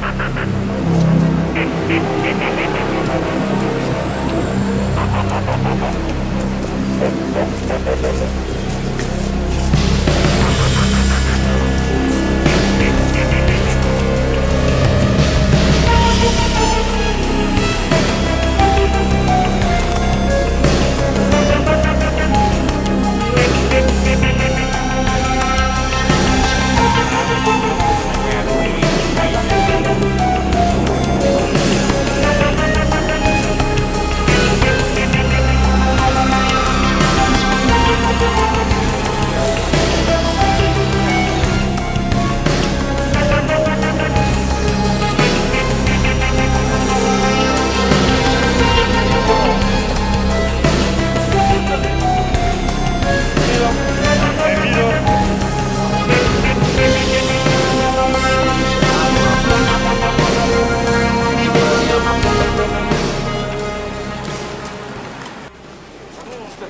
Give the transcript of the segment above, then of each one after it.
Thank you.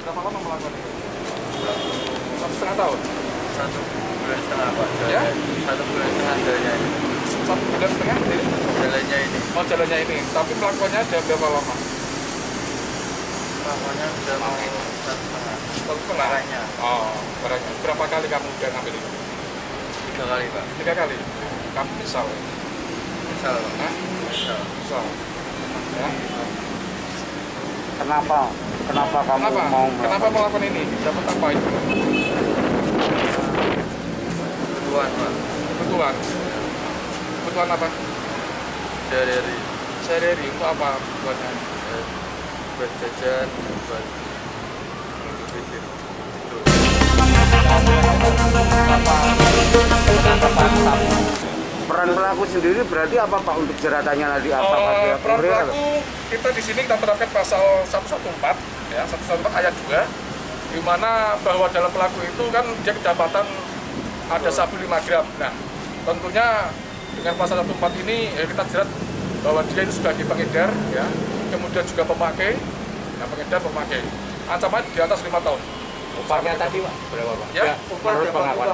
Berapa lama melakukan ini? Satu setengah tahun? satu bulan setengah pak Ya? satu bulan setengah jalannya ini Satu bulan setengah ini? jalannya ini Oh jalannya ini, tapi melakukannya ada berapa lama? lamanya sudah mau satu setengah Satu setengah? barangnya Oh, barangnya. Berapa kali kamu udah ngambil ini? tiga kali pak Tiga kali? Kamu misal? misal pak Hah? misal Misal? Ya? Kenapa? Kenapa kamu Kenapa? mau Kenapa melakukan ini? Dapat apa itu? kebutuhan pak Kebutuhan. Kebutuhan apa? dari Sehari-hari untuk apa kebutuhannya? eh, buat jajan buat untuk bikin itu pelaku sendiri berarti apa Pak untuk jeratannya nanti apa Pak? Eh, Dia peran pelaku kita di sini kita terapkan pasal 114 ya 114 ayat 2 di mana bahwa dalam pelaku itu kan dia kedapatan ada sabu 5 gram. Nah, tentunya dengan pasal 14 ini ya kita jerat bahwa dia itu sebagai pengedar ya, kemudian juga pemakai, ya, pengedar pemakai. Ancaman di atas 5 tahun. Upahnya tadi Pak berapa Pak? Ya, menurut pengakuan.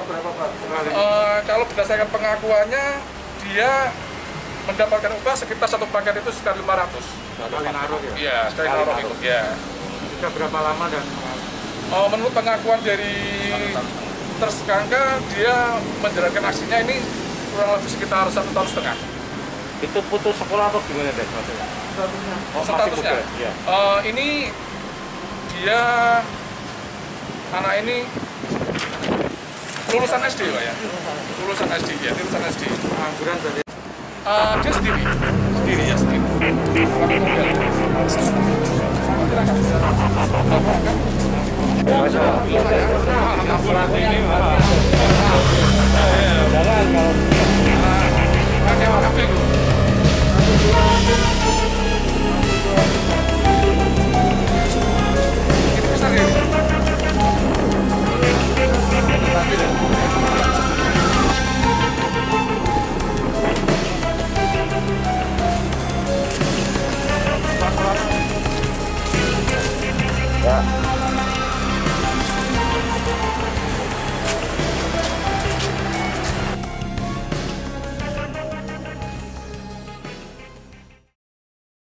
Eh, kalau berdasarkan pengakuannya dia mendapatkan upah sekitar satu paket itu sekitar 500. Kali naruh ya? Iya, sekali Sekali naruh itu. Ya. Sudah berapa lama dan Oh, menurut pengakuan dari tersangka, dia menjalankan aksinya ini kurang lebih sekitar satu tahun setengah. itu putus sekolah atau gimana deh maksudnya? Oh, masih Statusnya, Iya. eh, ini dia anak ini lulusan SD pak ya lulusan SD ya lulusan SD pengangguran dari uh, dia sendiri sendiri ya sendiri Terima kasih. Yeah.